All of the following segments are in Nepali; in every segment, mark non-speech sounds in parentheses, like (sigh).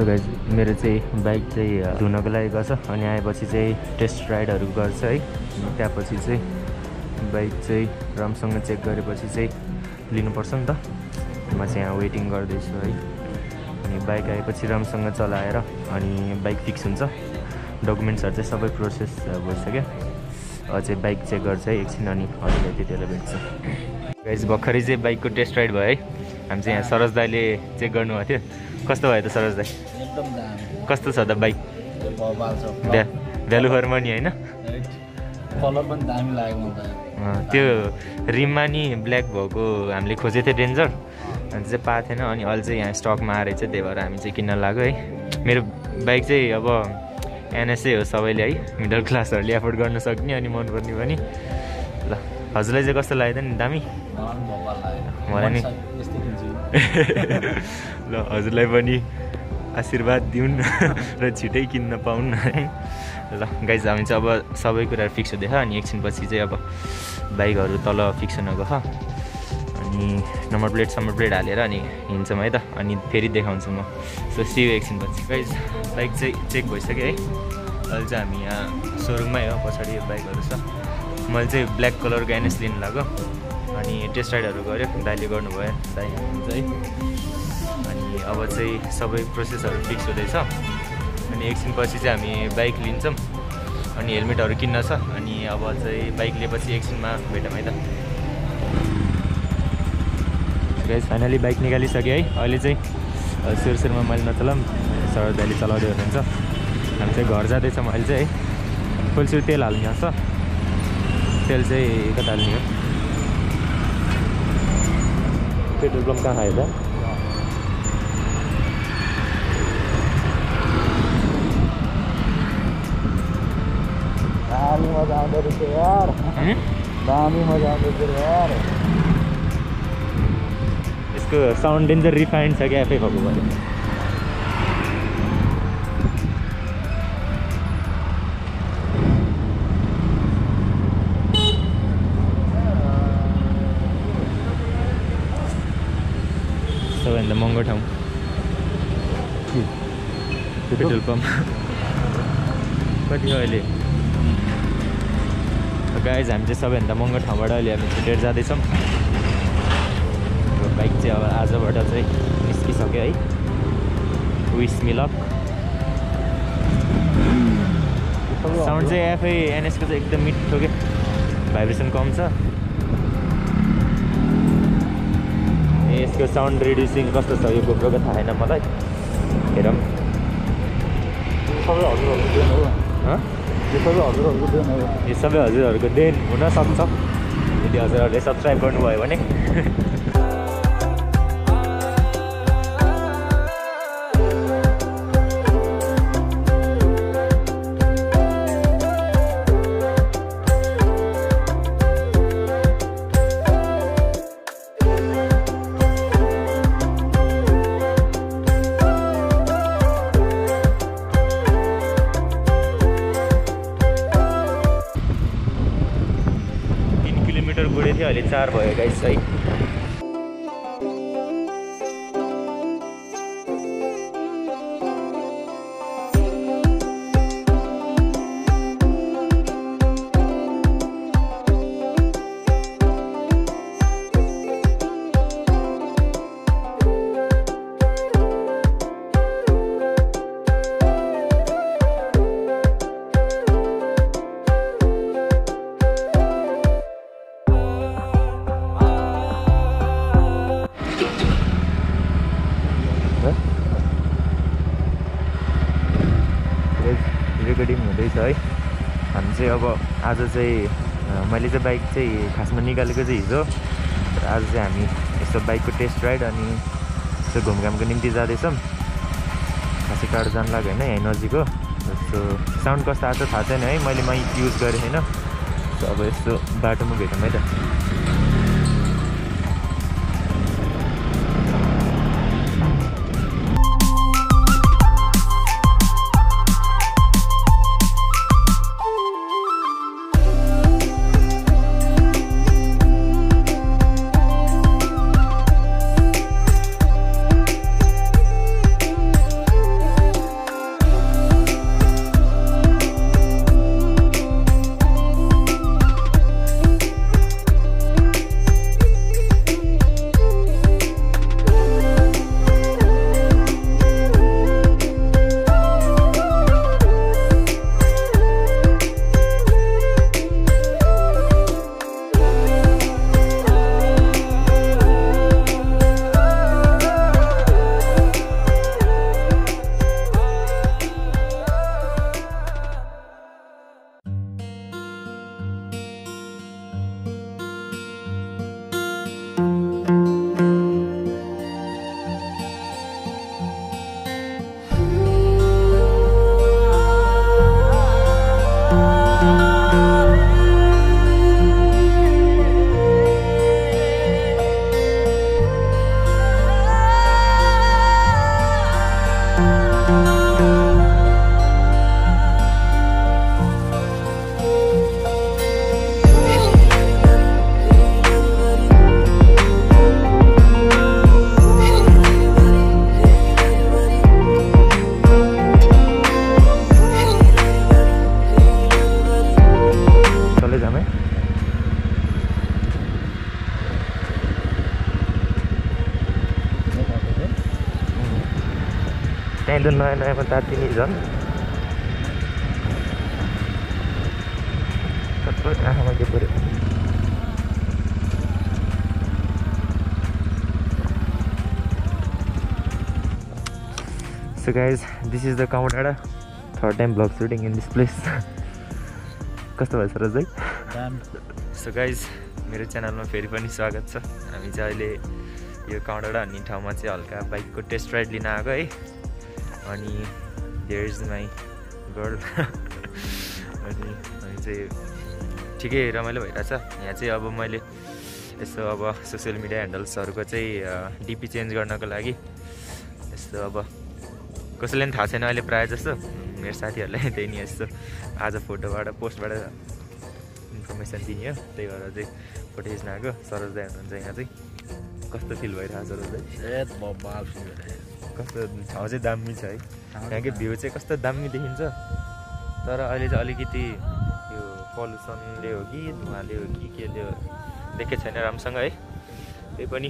मेरो चाहिँ बाइक चाहिँ धुनको लागि गर्छ। अनि आएपछि चाहिँ टेस्ट राइडहरू गर्छ है। अनि त्यहाँपछि चाहिँ बाइक चाहिँ राम्रोसँग चेक गरेपछि चाहिँ लिनुपर्छ नि त। म चाहिँ यहाँ वेटिङ गर्दैछु है। अनि बाइक आएपछि राम्रोसँग चलाएर अनि बाइक फिक्स हुन्छ। डकुमेन्ट्सहरू चाहिँ सबै प्रोसेस भइसक्यो। अझै बाइक चेक गर्छ है एकछिन अनि अरूलाई त्यति बेला भेट्छ। गाइज भर्खरै चाहिँ बाइकको टेस्ट राइड भयो है। हामी चाहिँ यहाँ सरोज दाईले चेक गर्नुभएको थियो। कस्तो भयो त सरोज दाई? कस्तो छ त बाइक? भ्यालु फर मनी होइन? त्यो रिममा नि ब्ल्याक भएको हामीले खोजेको थियो डेन्जर। अन्त चाहिँ पाएको थिएन अनि अहिले चाहिँ यहाँ स्टकमा आएर चाहिँ त्यही भएर हामी चाहिँ किन्न लाग्यो है। मेरो बाइक चाहिँ अब एनएसए हो सबैले है मिडल क्लासहरूले एफोर्ड गर्न सक्ने अनि मनपर्ने पनि ल हजुरलाई चाहिँ कस्तो लाग्यो त नि दामी? मलाई नि- ल हजुरलाई पनि आशीर्वाद दिउन् र छिटै किन्न पाउन् है। ल गाइज हामी चाहिँ अब सबै कुरा फिक्स हुँदैछ अनि एकछिनपछि चाहिँ अब बाइकहरू तल फिक्स हुन गयो। अनि नम्बर प्लेट सम्बर प्लेट हालेर अनि हिँड्छौँ है त अनि फेरि देखाउँछु म। सो सियो एकछिनपछि गाइज बाइक चाहिँ चेक भइसक्यो है। अहिले चाहिँ हामी यहाँ सोरुममै हो पछाडि यो बाइकहरू छ। मैले चाहिँ ब्ल्याक कलरको एनएस लिनु लाग्यो अनि टेस्ट राइडहरू गऱ्यो दाइले गर्नुभयो दाइ है। अनि अब चाहिँ सबै प्रोसेसहरू फिक्स हुँदैछ। अनि एकछिनपछि चाहिँ हामी बाइक लिन्छौँ। अनि हेलमेटहरू किन्न छ। अनि अब चाहिँ बाइक लिएपछि एकछिनमा भेटौँ है त। गाइज फाइनली बाइक निकालिसक्यो है। अहिले चाहिँ अ, सुरसुरमा मैले नचलाऊँ। सर दाइले चलाउँदै हुनुहुन्छ। हामी चाहिँ घर जाँदैछौँ अहिले चाहिँ है। फुलसुर तेल हाल्ने छ तेल चाहिँ कता हाल्ने हो? पेट्रोल पम्प कहाँ है त दामी मज़ा आउँदो रहेछ यार हुँ? दामी मज़ा आउँदो रहेछ यार यसको साउन्ड डेन्जर रिफाइन्ड छ क्या एफै भएको भयो सबैभन्दा महँगो ठाउँ पेट्रोल पम्प कति हो अहिले गाइज हामी चाहिँ सबैभन्दा महँगो ठाउँबाट अहिले हामी छुटेर जाँदैछौँ बाइक चाहिँ अब आजबाट चाहिँ निस्किसक्यो है विस मिलक साउन्ड चाहिँ एफै एनएसको चाहिँ एकदम मिठो के भाइब्रेसन कम छ यसको साउन्ड रिड्युसिङ कस्तो छ यो गोप्रोको थाहा छैन मलाई। हेरौँ। सबै हजुरहरूको देन हो? यो सबै हजुरहरूको देन हो यो सबै हजुरहरूको देन हुनसक्छ। यदि हजुरहरूले सब्सक्राइब गर्नुभयो भने। (laughs) गुडेको थियो अहिले चार भयो गाइस है अब आज चाहिँ मैले चाहिँ बाइक चाहिँ खासमा निकालेको चाहिँ हिजो। आज चाहिँ हामी यसो बाइकको टेस्ट राइड अनि यसो घुमघामको निम्ति जाँदैछौँ। खासै टाढो जानु लाग्यो होइन यहीँ नजिक हो जस्तो साउन्ड कस्तो आएको थाहा छैन है मैले माइक युज गरेँ होइन। अब यस्तो बाटोमा भेटौँ है त। त नयाँ नयाँमा तात्तिने झन् सबै आँखामा के पऱ्यो So guys, this is the Kamu Dada. Third time vlog shooting in this place. कस्तो भएछ रजै सो गाइज मेरो च्यानलमा फेरि पनि स्वागत छ हामी चाहिँ अहिले यो काउडाडा भन्ने ठाउँमा चाहिँ हल्का बाइकको टेस्ट राइड लिन आएको है अनि देयर इज माई गर्ल अनि हामी चाहिँ ठिकै रमाइलो भइरहेछ। यहाँ चाहिँ अब मैले यसो अब सोसियल मिडिया ह्यान्डल्सहरूको चाहिँ डिपी चेन्ज गर्नको लागि यस्तो अब कसैलाई पनि थाहा छैन अहिले प्रायः जस्तो। मेरो साथीहरूलाई त्यही नि यस्तो आज फोटोबाट पोस्टबाट इन्फर्मेसन दिने हो। त्यही भएर चाहिँ फोटो खिच्न आएको सरोज दाई हुनुहुन्छ यहाँ चाहिँ। कस्तो फिल भइरहेको छ सरोज दाई कस्तो ठाउँ चाहिँ दामी छ है। यहाँको भ्यू चाहिँ कस्तो दामी देखिन्छ। तर अहिले चाहिँ अलिकति यो पल्युसनले हो कि धुवाले हो कि केले हो देखेको छैन राम्रोसँग है। त्यही पनि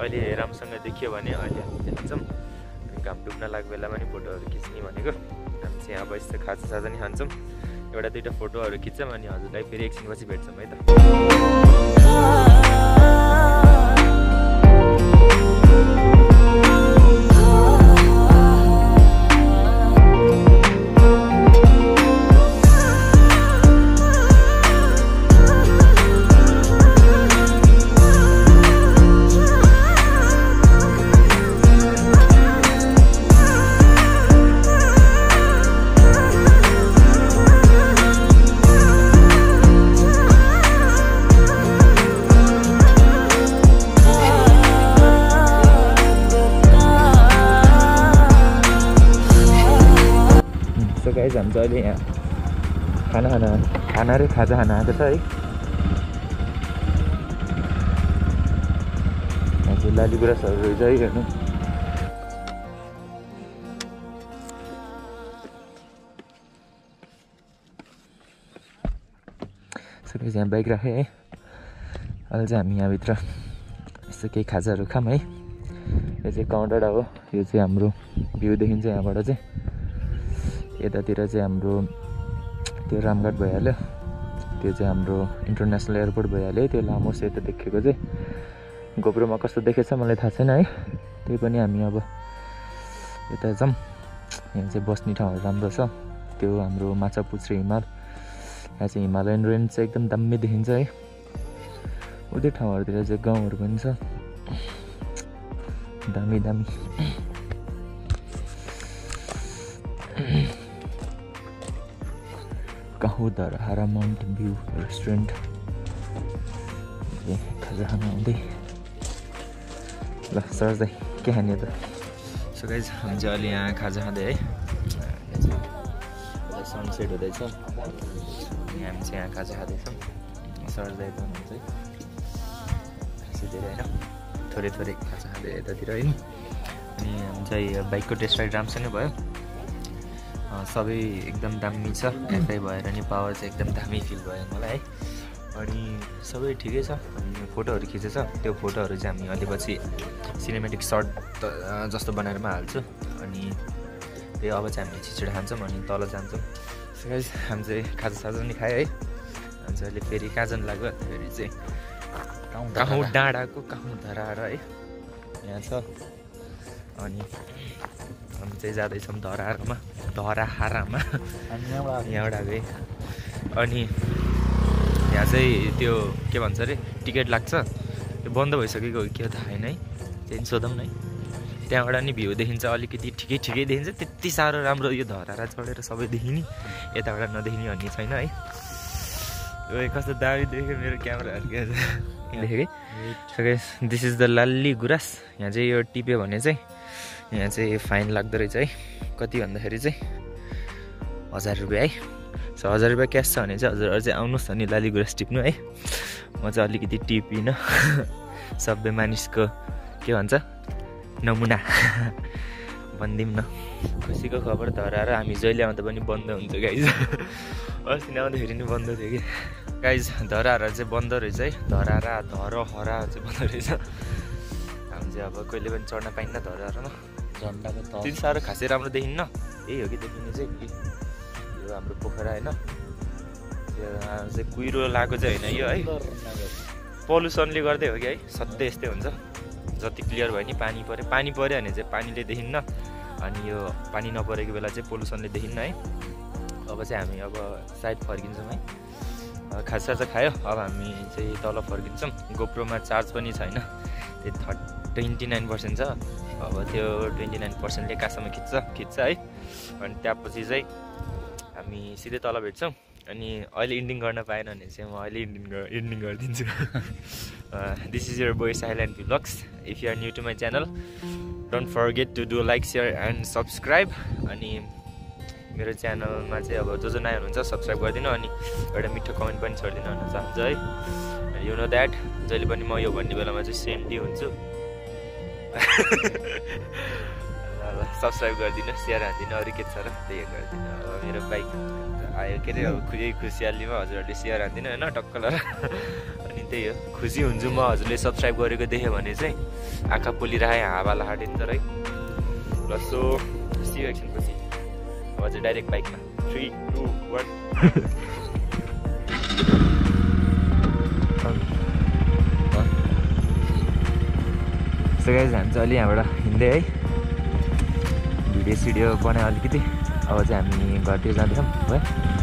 अहिले राम्रोसँग देखियो भने अहिले हामी अनि घाम डुब्न लाग्ने बेलामा नि फोटोहरू खिच्ने भनेको। हामी चाहिँ अब यस्तो खाजा साजा नि खान्छौँ। एउटा दुइटा फोटोहरू खिच्छौँ अनि हजुरलाई फेरि एकछिनपछि भेट्छौँ है त। गाइज हामी अहिले यहाँ खाना खाना खाना र खाजा खाना आएको छ है चाहिँ लाली गुराँसहरू रहेछ है हेर्नु सो गाइज यहाँ बाइक राखेँ है। अहिले चाहिँ हामी यहाँभित्र यस्तो केही खाजाहरू खाऊँ है यो चाहिँ काउन्टाडा हो यो चाहिँ हाम्रो भ्यू देखिन्छ यहाँबाट चाहिँ यतातिर चाहिँ हाम्रो त्यो रामघाट भइहाल्यो। त्यो चाहिँ हाम्रो इन्टरनेसनल एयरपोर्ट भइहाल्यो त्यो लामो सेतो देखेको चाहिँ। गोप्रोमा कस्तो देखेछ मलाई थाहा छैन है। त्यही पनि हामी अब यता जाऊँ। यहाँ चाहिँ बस्ने ठाउँहरू राम्रो छ। त्यो हाम्रो माछा पुच्छ्रे हिमाल। यहाँ चाहिँ हिमालयन रेन्ज चाहिँ एकदम दामी देखिन्छ है। उतै ठाउँहरूतिर चाहिँ गाउँहरू पनि छ। दामी दामी। काहो धरहारा माउन्टेन भ्यू रेस्टुरेन्ट खाजा खान आउँदै। ल दाइ के खाने त? सो गाइज हामी चाहिँ अहिले यहाँ खाजा खाँदै है। सनसेट हुँदैछ। अनि हामी चाहिँ यहाँ खाजा खाँदैछौँ। सरज दाइ हुनुहुन्छ धेरै होइन। थोरै थोरै खाजा खाँदै यतातिर है। अनि हामी चाहिँ बाइकको टेस्ट राइड राम्रोसँगै भयो। सबै एकदम दामी छ। एफआई भएर नि पावर चाहिँ एकदम दामी फिल भयो मलाई है। अनि सबै ठिकै छ। अनि फोटोहरू खिचेछ। त्यो फोटोहरू चाहिँ हामी अलि पछि सिनेमेटिक सर्ट जस्तो बनाएर पनि हाल्छु। अनि त्यही अब चाहिँ हामी छिचोडा खान्छौँ अनि तल जान्छौँ। हामी चाहिँ खाजा साजा पनि खायो है। हामी चाहिँ अहिले फेरि कहाँ जानु लाग्यो। फेरि चाहिँ काहुँ डाँडाको काहुँ धराएर है। यहाँ छ। अनि हामी चाहिँ जाँदैछौँ धरारमा धराहारामा। यहाँबाट गएँ अनि यहाँ चाहिँ त्यो के भन्छ अरे टिकट लाग्छ। त्यो बन्द भइसकेको हो कि हो थाहा छैन है त्यहाँदेखि सोधौँ न। है त्यहाँबाट नि भ्यू देखिन्छ अलिकति ठिकै ठिकै देखिन्छ। त्यति साह्रो राम्रो यो धरारा चढेर सबै देखिने। यताबाट नदेखिने भन्ने छैन है। ओ कस्तो दामी देख्यो मेरो क्यामेराहरू के? देखेँ this is the Lali Guras यहाँ चाहिँ यो टिप्यो भने चाहिँ यहाँ चाहिँ फाइन लाग्दो रहेछ है। कति भन्दाखेरि चाहिँ हजार रुपियाँ है। सो हजार रुपियाँ क्यास छ भने चाहिँ हजुरहरू चाहिँ आउनुहोस् अनि लाली गुराँस टिप्नु है। म चाहिँ अलिकति टिपिनँ। (laughs) सबै मानिसको के भन्छ? नमुना। (laughs) भनिदिउँ न। खुसीको खबर धराएर हामी जहिले आउँदा पनि बन्द हुन्छ गाइज (laughs) अस्ति नै आउँदाखेरि नि बन्द थियो कि। गाइज धराएर चाहिँ बन्द रहेछ है। धरारा धर हरा चाहिँ बन्द रहेछ। हामी चाहिँ अब कहिले पनि चढ्न पाइन्न धरारमा झन्डाको त त्यति साह्रो खासै राम्रो देखिन्न यही हो कि देखिने चाहिँ कि यो हाम्रो पोखरा होइन यो चाहिँ कुहिरो लगाएको चाहिँ होइन यो है पल्युसनले गर्दै हो कि है सधैँ यस्तै हुन्छ जति क्लियर भयो नि पानी पऱ्यो पानी पऱ्यो भने चाहिँ पानीले देखिन्न अनि यो पानी नपरेको बेला चाहिँ पोल्युसनले देखिन्न है अब चाहिँ हामी अब सायद फर्किन्छौँ है खाजा चाहिँ खायो अब हामी चाहिँ तल फर्किन्छौँ गोप्रोमा चार्ज पनि छैन त्यो थर्ट ट्वेन्टी नाइन पर्सेन्ट छ अब त्यो ट्वेन्टी नाइन पर्सेन्टले कहाँसम्म खिच्छ? खिच्छ है। अनि त्यहाँपछि चाहिँ हामी सिधै तल भेट्छौँ। अनि अहिले इन्डिङ गर्न पाएन भने चाहिँ म अहिले इन्डिङ इन्डिङ गरिदिन्छु। This is your boy silent vlogs if you are new to my channel don't forget to do like share and subscribe अनि मेरो च्यानलमा चाहिँ अब जो जो नयाँ हुनुहुन्छ सब्सक्राइब गरिदिनु। अनि एउटा मिठो कमेन्ट पनि छोडिदिनु भन्न चाहन्छु है यु नो द्याट जहिले पनि म यो भन्ने बेलामा चाहिँ सेम डे हुन्छु। ल सब्सक्राइब गरिदिनु सेयर हानिदिनु अरू के छ र? त्यही गरिदिनु। अब मेरो बाइक आयो के अरे अब खुसी खुसियालीमा हजुरहरूले सेयर हानिदिनु होइन? टक्क ल। अनि त्यही हो। खुसी हुन्छु म हजुरले सब्सक्राइब गरेको देख्यो भने चाहिँ। आँखा पोलिरहे हावा हाडिन्छ है। ल सी एकछिनपछि हजुर डाइरेक्ट बाइकमा three two one so guys हामी चाहिँ अलि यहाँबाट हिँड्दै है। भिडियो सिडियो बनायो अलिकति। अब चाहिँ हामी घरतिर जाँदैछौँ है।